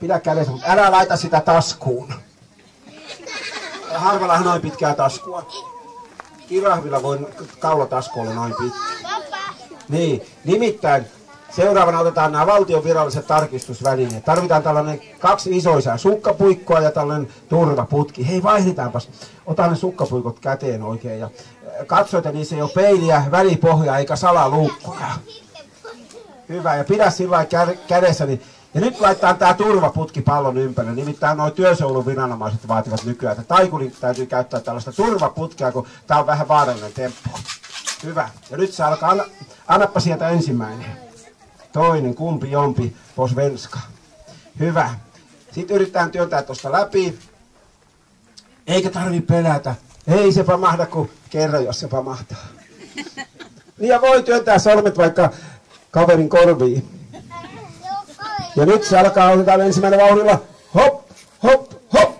Pidä kädessä, mutta älä laita sitä taskuun. Harvalla noin pitkää taskua. Kirahvilla voi kaulatasku olla noin pitkä. Niin, nimittäin seuraavana otetaan nämä valtion viralliset tarkistusvälineet. Tarvitaan tällainen kaksi isoisaa sukkapuikkoa ja tällainen turvaputki. Hei, vaihdetaanpas. Ota ne sukkapuikot käteen oikein ja katso, että niissä ei ole peiliä, välipohjaa eikä salaluukkuja. Hyvä, ja pidä sillä kädessä, niin ja nyt laittaa tämä turvaputki pallon ympärille. Nimittäin nuo työsuojeluviranomaiset vaativat nykyään, että taikurin täytyy käyttää tällaista turvaputkea, kun tämä on vähän vaarallinen temppu. Hyvä. Ja nyt se alkaa. Anna, annappa sieltä ensimmäinen. Toinen, kumpi, jompi, pos venska. Hyvä. Sitten yritetään työntää tuosta läpi. Eikä tarvi pelätä. Ei se pamahda kuin kerran, jos se pamahtaa. Niin ja voi työntää sormet vaikka kaverin korviin. Ja nyt se alkaa, otetaan ensimmäinen vauhdilla. Hop, hop, hop.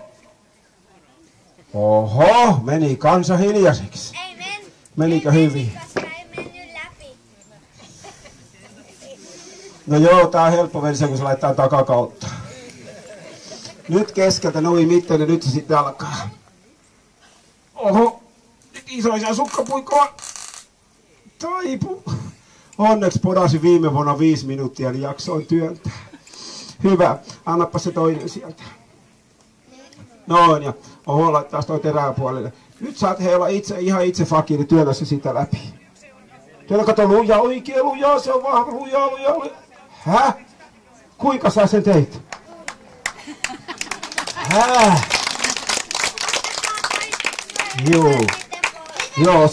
Oho, meni kansa hiljaiseksi. Ei men, Menikö hyvin? No joo, tää on helppo versio, kun se laittaa takakautta. Nyt keskeltä noin mitten ja nyt se sitten alkaa. Oho, nyt isoisa sukkapuikkoa. Taipu. Onneksi podasi viime vuonna viisi minuuttia, niin jaksoin työntää. Hyvä, annappa se toinen sieltä. Noin, ja oho, laittaa toi teräpuolelle. Nyt saat he olla itse, ihan itse fakiri, työnnä se sitä läpi. Työnnä kato lujaa, oikein lujaa, se on vahva, lujaa, lujaa, lujaa. Häh? Kuinka sä sen teit? Häh? Joo. Joo,